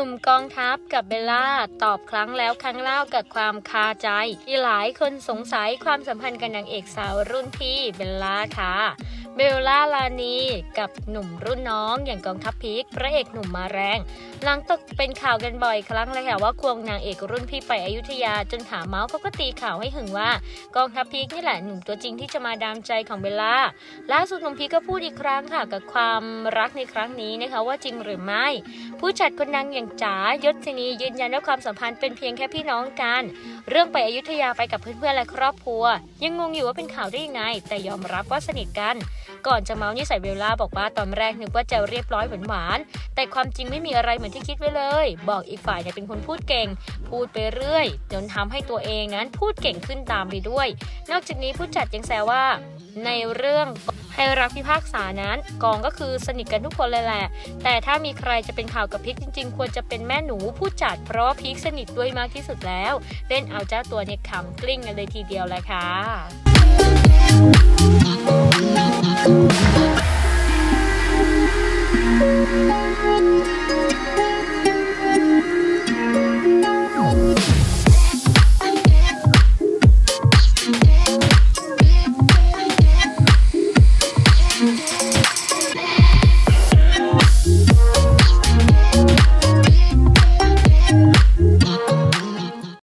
นุ่มกองทัพกับเบลล่าตอบครั้งแล้วครั้งเล่ากับความคาใจ ที่หลายคนสงสัยความสัมพันธ์กับนางเอกสาวรุ่นพี่เบลล่าค่ะเบลล่าราณีกับหนุ่มรุ่นน้องอย่างกองทัพพีคพระเอกหนุ่มมาแรง หลังตกเป็นข่าวกันบ่อยครั้งเลยค่ะว่าควงนางเอกรุ่นพี่ไปอยุธยาจนขาเมาท์เขาก็ตีข่าวให้หึงว่า กองทัพพีคนี่แหละหนุ่มตัวจริงที่จะมาดามใจของเบลล่าล่าสุดหนุ่มพีคก็พูดอีกครั้งค่ะกับความรักในครั้งนี้นะคะว่าจริงหรือไม่ ผู้จัดคนดังอย่างจ๋ายศนียืนยันว่าความสัมพันธ์เป็นเพียงแค่พี่น้องกัน เรื่องไปอยุธยาไปกับเพื่อนๆและครอบครัว ยังงงอยู่ว่าเป็นข่าวได้ยังไง แต่ยอมรับว่าสนิทกัน ก่อนจะเมาส์นิสัยเบลล่าบอกว่าตอนแรกนึกว่าจะเรียบร้อยหวานๆแต่ความจริงไม่มีอะไรเหมือนที่คิดไว้เลย บอกอีกฝ่ายเนี่ยเป็นคนพูดเก่ง พูดไปเรื่อยจนทำให้ตัวเองนั้นพูดเก่งขึ้นตามไปด้วย นอกจากนี้ผู้จัดยังแซวว่าในเรื่อง ให้รักพิพากษานั้น กองก็คือสนิทกันทุกคนเลยแหละ แต่ถ้ามีใครจะเป็นข่าวกับพิกจริง ๆ ควรจะเป็นแม่หนูผู้จัดเพราะว่าพิกสนิทด้วยมากที่สุดแล้ว เล่นเอาเจ้าตัวเนี่ยขำกลิ้งกันเลยทีเดียวเลยค่ะ